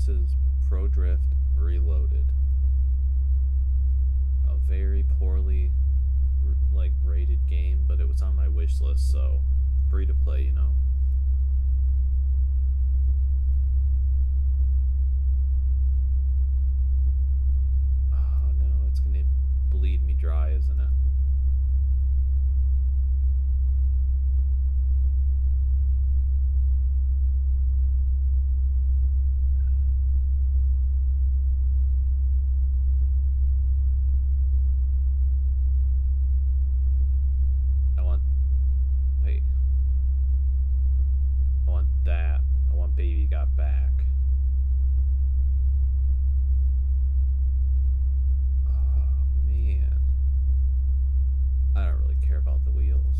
This is Pro Drift Reloaded. A very poorly like rated game, but it was on my wish list, so free to play, you know. Oh no, it's gonna bleed me dry, isn't it? I want. Wait. I want that. I want Baby Got Back. Oh, man. I don't really care about the wheels.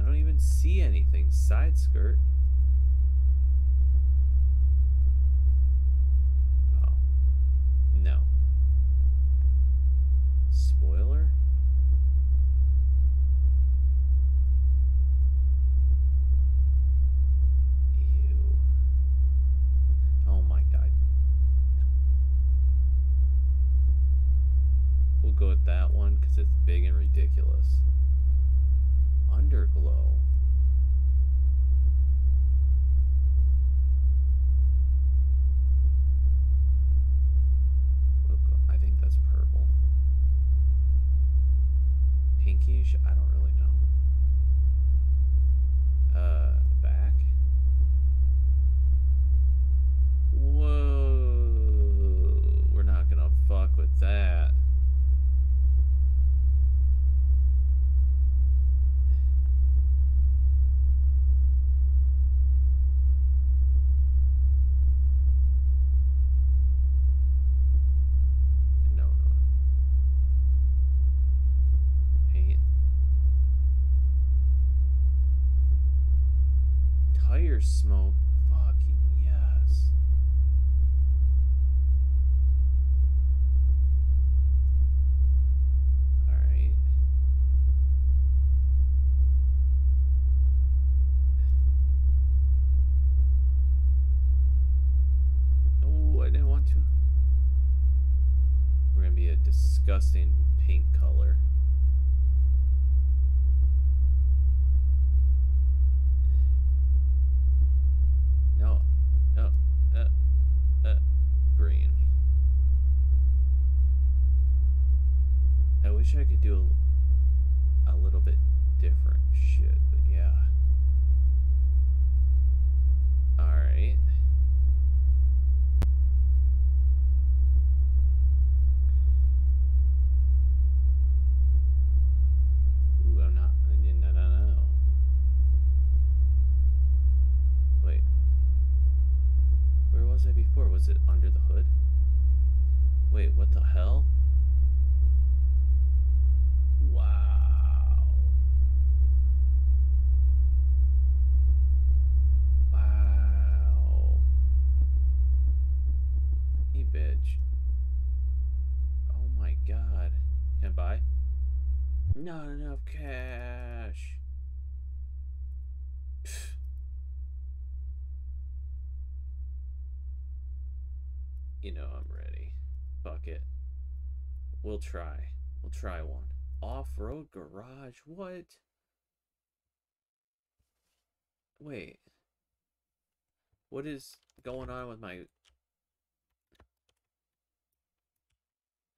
I don't even see anything. Side skirt. Oh. No. Spoiler? Ew. Oh my god. We'll go with that one because it's big and ridiculous. Underglow. We'll go- I think that's purple. Pinkish? I don't really know. Uh, back? Whoa. We're not gonna fuck with that. No, no. Paint. Tire smoke. Fucking yes. Alright. Oh, I didn't want to. We're gonna be a disgusting pink color. No, no, uh, uh, green. I wish I could do a, a little bit different shit, but yeah. Alright. Ooh, I'm not. No, no, no. Wait. Where was I before? Was it under the hood? Wait, what the hell? God. Can I buy? Not enough cash. Pfft. You know I'm ready. Fuck it. We'll try. We'll try one. Off-road garage? What? Wait. What is going on with my...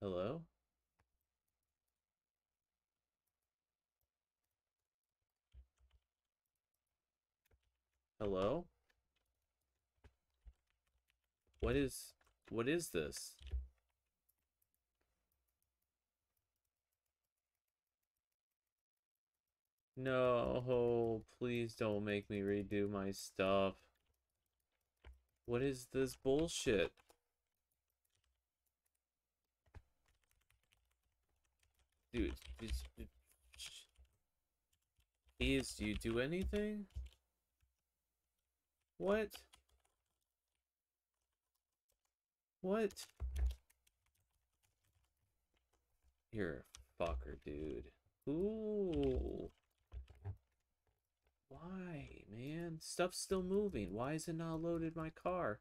Hello? Hello? What is... What is this? No, please don't make me redo my stuff. What is this bullshit? Dude, please, do you do anything? What? What? You're a fucker, dude. Ooh. Why, man? Stuff's still moving. Why is it not loaded my car?